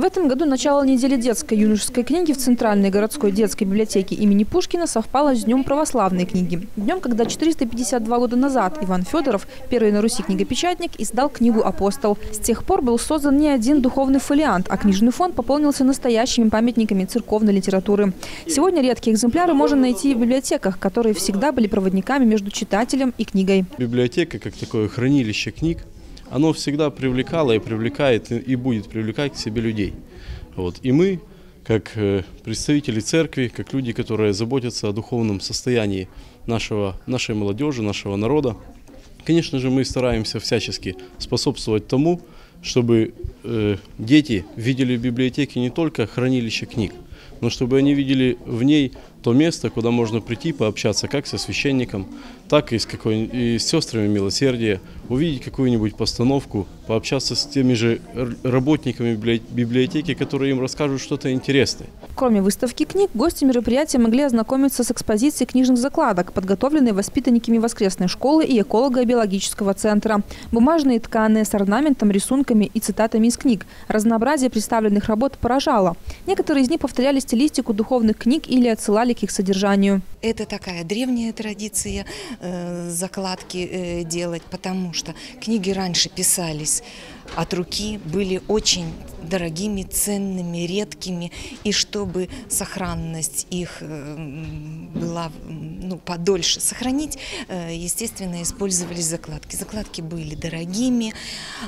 В этом году начало недели детской юношеской книги в Центральной городской детской библиотеке имени Пушкина совпало с Днем православной книги. Днем, когда 452 года назад Иван Федоров, первый на Руси книгопечатник, издал книгу «Апостол». С тех пор был создан не один духовный фолиант, а книжный фонд пополнился настоящими памятниками церковной литературы. Сегодня редкие экземпляры можно найти в библиотеках, которые всегда были проводниками между читателем и книгой. Библиотека, как такое хранилище книг, оно всегда привлекало и привлекает, и будет привлекать к себе людей. Вот. И мы, как э, представители церкви, как люди, которые заботятся о духовном состоянии нашего, нашей молодежи, нашего народа, конечно же, мы стараемся всячески способствовать тому, чтобы э, дети видели в библиотеке не только хранилище книг, но чтобы они видели в ней то место, куда можно прийти пообщаться как со священником, так и с, какой, и с сестрами милосердия, увидеть какую-нибудь постановку, пообщаться с теми же работниками библиотеки, которые им расскажут что-то интересное. Кроме выставки книг, гости мероприятия могли ознакомиться с экспозицией книжных закладок, подготовленной воспитанниками воскресной школы и эколого-биологического центра. Бумажные тканы с орнаментом, рисунками и цитатами из книг. Разнообразие представленных работ поражало. Некоторые из них повторяли стилистику духовных книг или отсылали к их содержанию. Это такая древняя традиция э, закладки э, делать, потому что книги раньше писались от руки, были очень дорогими, ценными, редкими, и чтобы сохранность их э, была ну, подольше сохранить, э, естественно, использовались закладки. Закладки были дорогими,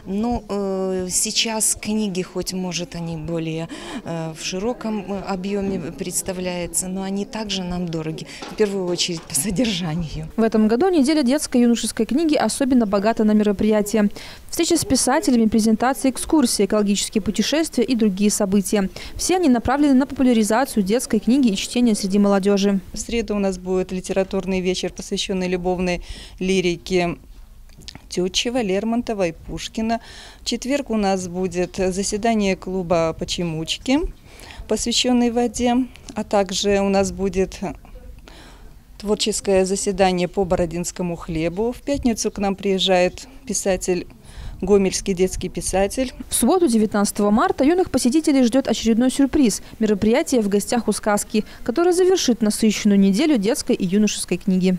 но э, сейчас книги, хоть может они более в широком объеме представляются, но они также нам дороги, в первую очередь по содержанию. В этом году неделя детской и юношеской книги особенно богата на мероприятия. Встречи с писателями, презентации, экскурсии, экологические путешествия и другие события. Все они направлены на популяризацию детской книги и чтения среди молодежи. В среду у нас будет литературный вечер, посвященный любовной лирике Тютчева, Лермонтова и Пушкина. В четверг у нас будет заседание клуба «Почемучки», посвященный воде, а также у нас будет творческое заседание по бородинскому хлебу. В пятницу к нам приезжает писатель гомельский детский писатель. В субботу, 19 марта, юных посетителей ждет очередной сюрприз – мероприятие в гостях у сказки, которое завершит насыщенную неделю детской и юношеской книги.